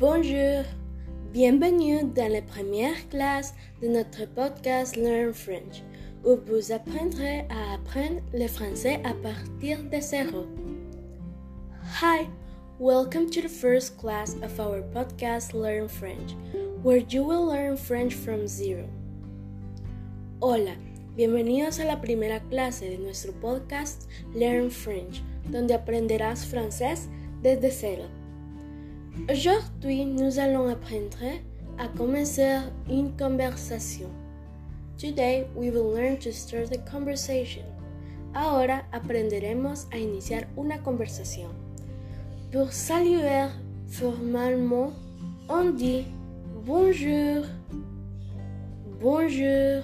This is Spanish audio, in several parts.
Bonjour, bienvenue dans la première classe de notre podcast Learn French, où vous apprendrez à apprendre le français à partir de zéro. Hi, welcome to the first class of our podcast Learn French, where you will learn French from zero. Hola, bienvenidos a la primera clase de nuestro podcast Learn French, donde aprenderás francés desde cero. Aujourd'hui, nous allons apprendre à commencer une conversation. Today, we will learn to start a conversation. Ahora aprenderemos a iniciar una conversación. Pour saluer formalement, on dit bonjour, bonjour.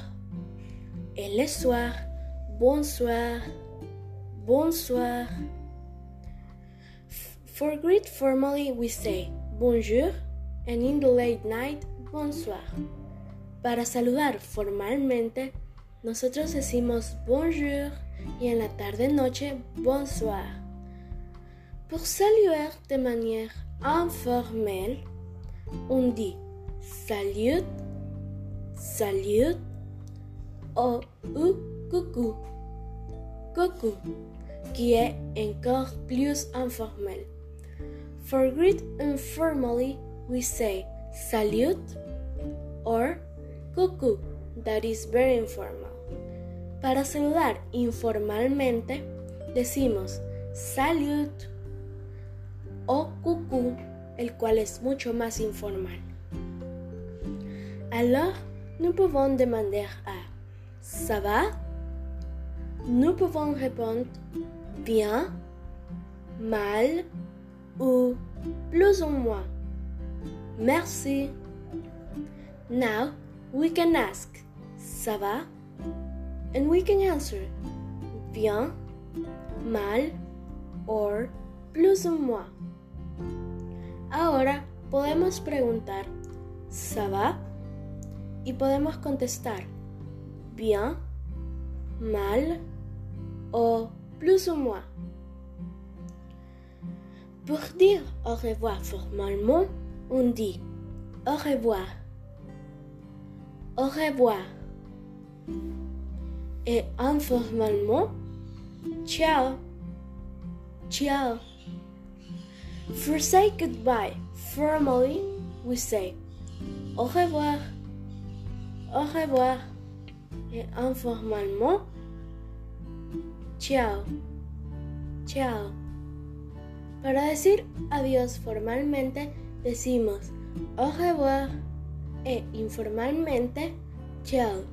Et le soir, bonsoir, bonsoir. For greet formally, we say bonjour, and in the late night, bonsoir. Para saludar formalmente, nosotros decimos bonjour y en la tarde-noche, bonsoir. Pour saluer de manière informelle, on dit salut, salut ou, ou coucou, coucou, qui est encore plus informel. For greet informally, we say salute or cuckoo, that is very informal. Para saludar informalmente, decimos salute o cuckoo, el cual es mucho más informal. Alors, nous pouvons demander à ça va? Nous pouvons répondre bien, mal, ou plus ou moins. Merci. Now we can ask ça va? And we can answer bien, mal or plus ou moins. Ahora podemos preguntar ça va? Y podemos contestar bien, mal o plus ou moins. Pour dire au revoir formalement, on dit au revoir. Au revoir. Et informellement, ciao. Ciao. For say goodbye, formally, we say au revoir. Au revoir. Et informellement, ciao. Ciao. Para decir adiós formalmente decimos au revoir e informalmente ciao.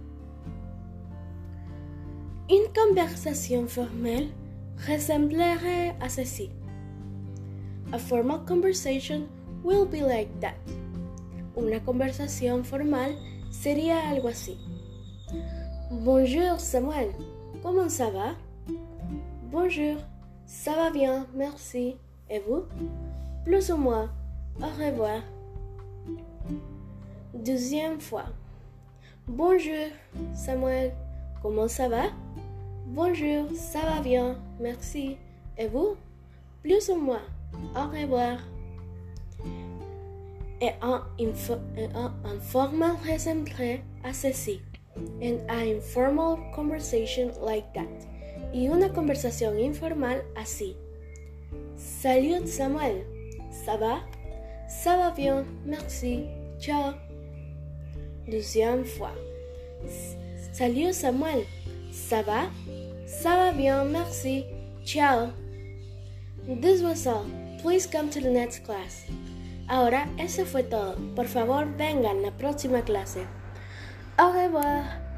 Une conversation formelle ressemblerait à ceci. A formal conversation will be like that. Una conversación formal sería algo así. Bonjour Samuel, comment ça va? Bonjour, ça va bien, merci. Et vous? Plus ou moins. Au revoir. Deuxième fois. Bonjour, Samuel. Comment ça va? Bonjour, ça va bien, merci. Et vous? Plus ou moins. Au revoir. Et un informal ressemblerait à ceci. And an informal conversation like that. Y una conversación informal así. Salut Samuel, ça va? Bien, merci, ciao. Deuxième fois. Salut Samuel? Ça va bien, merci, ciao. This was all. Please come to the next class. Ahora, eso fue todo. Por favor, vengan la próxima clase. Au revoir.